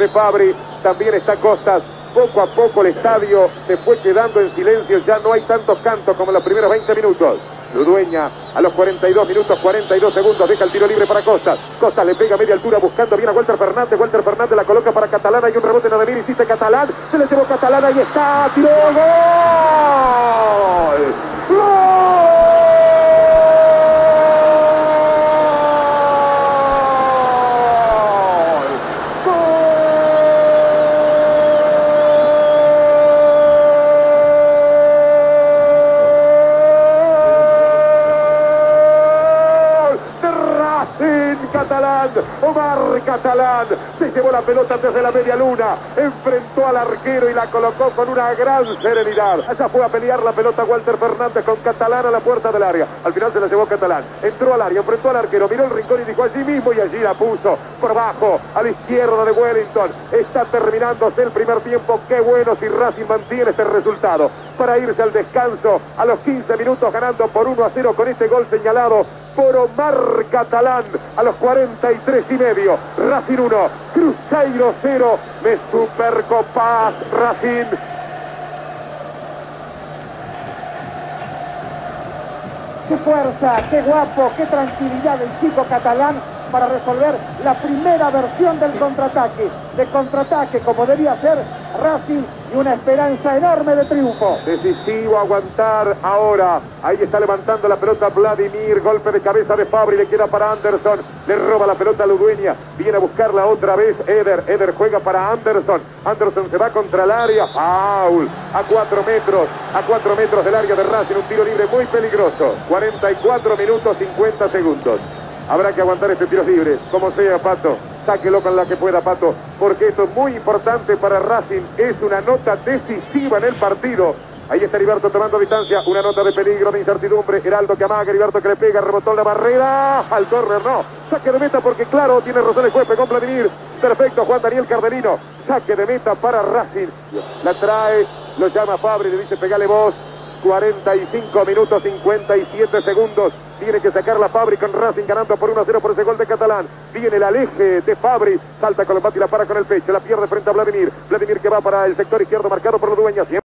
de Fabri, también está Costas. Poco a poco el estadio se fue quedando en silencio, ya no hay tantos cantos como en los primeros 20 minutos. Ludueña a los 42 minutos, 42 segundos, deja el tiro libre para Costas. Costas le pega a media altura buscando bien a Walter Fernández. Walter Fernández la coloca para Catalán. Hay un rebote en Ademir, hiciste Catalán. Se le llevó Catalán, ahí está. ¡Tiro! ¡Gol! ¡Gol! Omar Catalán, se llevó la pelota desde la media luna, enfrentó al arquero y la colocó con una gran serenidad. Allá fue a pelear la pelota Walter Fernández con Catalán a la puerta del área. Al final se la llevó Catalán, entró al área, enfrentó al arquero, miró el rincón y dijo allí mismo y allí la puso por abajo a la izquierda de Wellington. Está terminándose el primer tiempo. Qué bueno si Racing mantiene este resultado para irse al descanso a los 15 minutos ganando por 1 a 0 con este gol señalado por Omar Catalán a los 43 y medio. Racing 1, Cruzeiro 0, de Supercopas Racing. Qué fuerza, qué guapo, qué tranquilidad del chico catalán para resolver la primera versión del contraataque. De contraataque como debía ser Racing y una esperanza enorme de triunfo. Decisivo aguantar ahora. Ahí está levantando la pelota Vladimir. Golpe de cabeza de Fabri. Le queda para Anderson. Le roba la pelota a Ludueña. Viene a buscarla otra vez Eder. Eder juega para Anderson. Anderson se va contra el área. Foul. A cuatro metros. A cuatro metros del área de Racing. Un tiro libre muy peligroso. 44 minutos 50 segundos. Habrá que aguantar este tiro libre, como sea, Pato. Sáquelo con la que pueda, Pato, porque esto es muy importante para Racing. Es una nota decisiva en el partido. Ahí está Heriberto tomando distancia. Una nota de peligro, de incertidumbre. Heraldo que amaga, Heriberto que le pega, rebotó la barrera. Al correr, no. Saque de meta porque, claro, tiene Rosales Juepe con Vladimir. Perfecto, Juan Daniel Cardenino. Saque de meta para Racing. La trae, lo llama Fabri, le dice, pegale vos. 45 minutos 57 segundos. Tiene que sacar la Fabri con Racing ganando por 1 a 0 por ese gol de Catalán. Viene el aleje de Fabri. Salta con el y la para con el pecho. La pierde frente a Vladimir. Vladimir que va para el sector izquierdo marcado por los dueños.